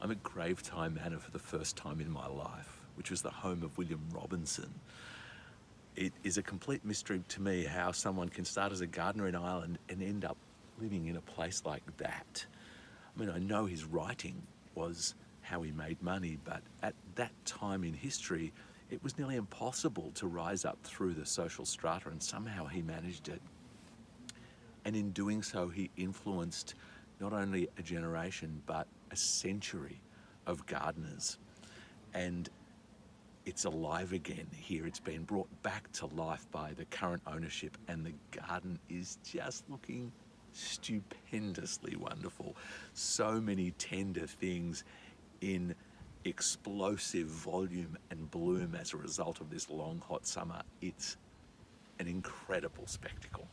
I'm at Gravetye Manor for the first time in my life, which was the home of William Robinson. It is a complete mystery to me how someone can start as a gardener in Ireland and end up living in a place like that. I mean, I know his writing was how he made money, but at that time in history, it was nearly impossible to rise up through the social strata, and somehow he managed it. And in doing so, he influenced not only a generation, but century of gardeners. And it's alive again here. It's been brought back to life by the current ownership, and the garden is just looking stupendously wonderful. So many tender things in explosive volume and bloom as a result of this long, hot summer. It's an incredible spectacle.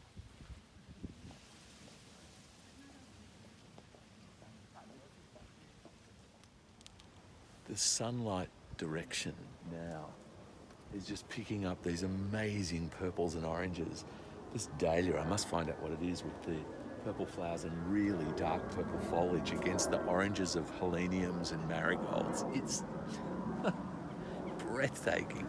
The sunlight direction now is just picking up these amazing purples and oranges. This dahlia, I must find out what it is with the purple flowers and really dark purple foliage against the oranges of heleniums and marigolds. It's breathtaking.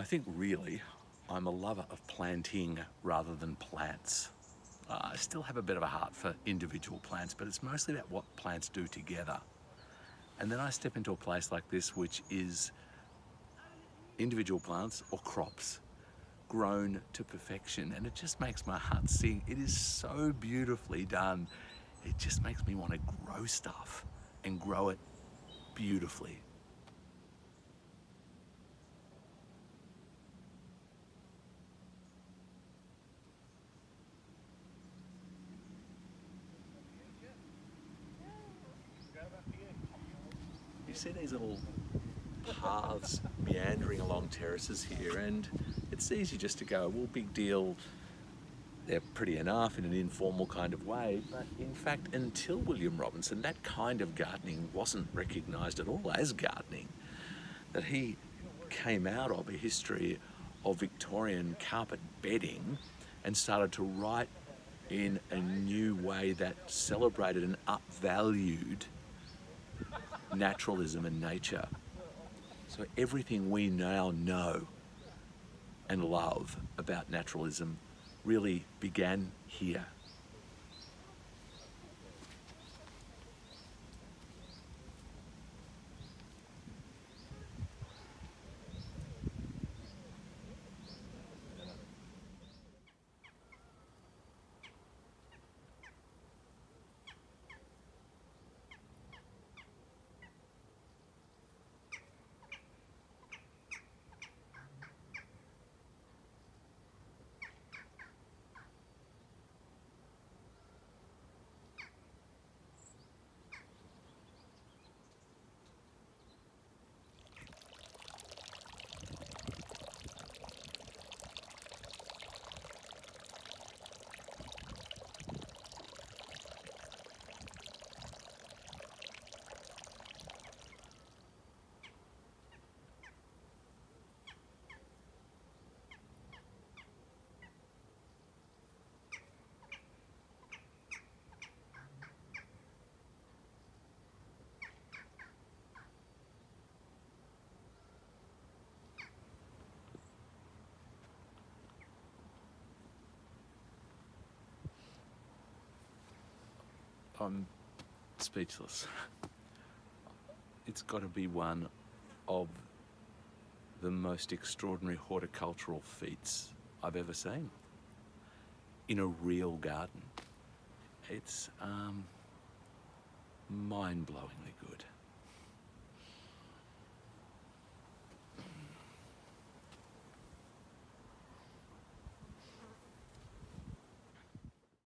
I think really I'm a lover of planting rather than plants. Uh, I still have a bit of a heart for individual plants, but it's mostly about what plants do together. And then I step into a place like this, which is individual plants or crops grown to perfection. And it just makes my heart sing. It is so beautifully done. It just makes me want to grow stuff and grow it beautifully. See these little paths meandering along terraces here and it's easy just to go, well, big deal, they're pretty enough in an informal kind of way, but in fact, until William Robinson, that kind of gardening wasn't recognised at all as gardening. That he came out of a history of Victorian carpet bedding and started to write in a new way that celebrated and upvalued naturalism and nature. So everything we now know and love about naturalism really began here. I'm speechless. It's got to be one of the most extraordinary horticultural feats I've ever seen in a real garden. It's um, mind blowingly good.